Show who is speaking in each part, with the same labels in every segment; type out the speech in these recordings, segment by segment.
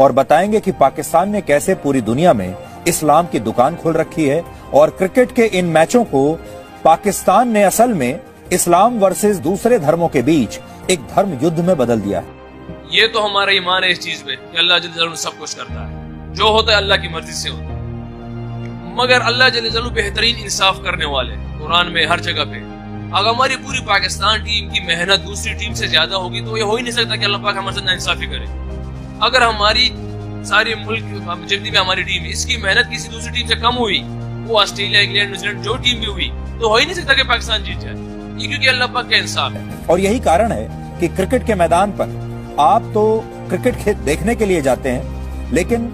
Speaker 1: और बताएँगे कि पाकिस्तान ने कैसे पूरी दुनिया में इस्लाम की दुकान खोल रखी है और क्रिकेट के इन मैचों को पाकिस्तान ने असल में इस्लाम वर्सेस दूसरे धर्मों के बीच एक धर्म युद्ध में बदल दिया है।
Speaker 2: ये तो हमारा ईमान है इस चीज़ कि अल्लाह सब कुछ करता है। जो होता है अल्लाह की मर्ज़ी से होता है। मगर अल्लाह बेहतरीन इंसाफ करने वाले कुरान में हर जगह पे। अगर हमारी पूरी पाकिस्तान टीम की मेहनत दूसरी टीम से ज़्यादा होगी तो ये हो ही नहीं सकता कि अल्लाह पाक हमारे साथ इंसाफी करे। अगर हमारी सारी मुल्क जितनी भी हमारी टीम इसकी मेहनत किसी दूसरी टीम से कम हुई, वो ऑस्ट्रेलिया, इंग्लैंड, न्यूजीलैंड, जो टीम भी हुई तो हो ही नहीं सकता कि पाकिस्तान जीत जाए। ये क्योंकि अल्लाह पाक का इंसाफ है।
Speaker 1: और यही कारण है कि क्रिकेट के मैदान पर आप तो क्रिकेट देखने के लिए जाते हैं, लेकिन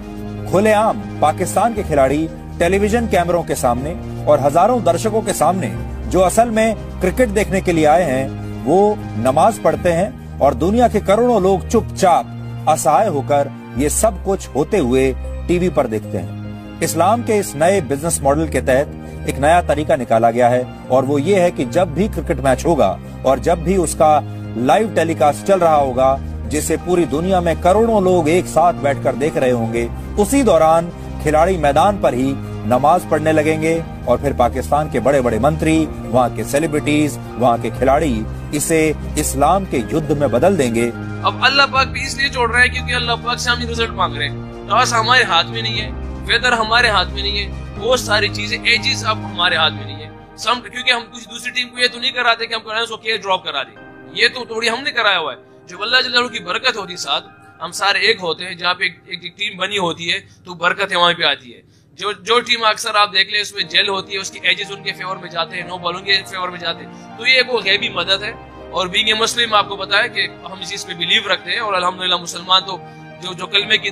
Speaker 1: खुलेआम पाकिस्तान के खिलाड़ी टेलीविज़न कैमरों के सामने और हज़ारों दर्शकों के सामने जो असल में क्रिकेट देखने के लिए आए हैं, वो नमाज़ पढ़ते हैं और दुनिया के करोड़ों लोग चुपचाप असहाय होकर ये सब कुछ होते हुए टीवी पर देखते हैं। इस्लाम के इस नए बिज़नेस मॉडल के तहत एक नया तरीका निकाला गया है और वो ये है कि जब भी क्रिकेट मैच होगा और जब भी उसका लाइव टेलीकास्ट चल रहा होगा, जिसे पूरी दुनिया में करोड़ों लोग एक साथ बैठकर देख रहे होंगे, उसी दौरान खिलाड़ी मैदान पर ही नमाज़ पढ़ने लगेंगे और फिर पाकिस्तान के बड़े बड़े मंत्री, वहाँ के सेलिब्रिटीज वहाँ के खिलाड़ी इसे इस्लाम के युद्ध में बदल देंगे।
Speaker 2: अब अल्लाह पाक भी इसलिए छोड़ रहा है क्योंकि अल्लाह पाक से हम रिज़ल्ट मांग रहे हैं। टॉस हमारे हाथ में नहीं है वेदर हमारे हाथ में नहीं है बहुत सारी चीज़ें एजेस अब हमारे हाथ में नहीं है। सम क्योंकि हम कुछ दूसरी टीम को ये तो नहीं कराते कि हम उसको के ड्रॉप करा दें। ये तो थोड़ी हमने कराया हुआ है। जो अल्लाह जल्लाहु की बरकत होती साथ हम सारे एक होते हैं जहाँ पे एक, एक, टीम बनी होती है तो बरकत वहाँ पे आती है। जो जो टीम अक्सर आप देख ले, उसमें जेल होती है, उसकी एजेस उनके फेवर में जाते हैं नो बॉलों के फेवर में जाते हैं। तो ये वो गैबी मदद है। और बींग मुस्लिम आपको बताया कि हम इस चीज़ पे बिलीव रखते हैं। और अल्हम्दुलिल्लाह, मुसलमान तो जो जो कलमे की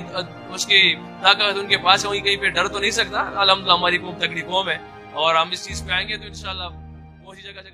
Speaker 2: उसकी ताकत उनके पास है वहीं कहीं पे डर तो नहीं सकता। अल्हम्दुलिल्लाह, हमारी कौम तगड़ी कौम है। और हम इस चीज़ पे आएँगे तो इंशाल्लाह वो जगह जगह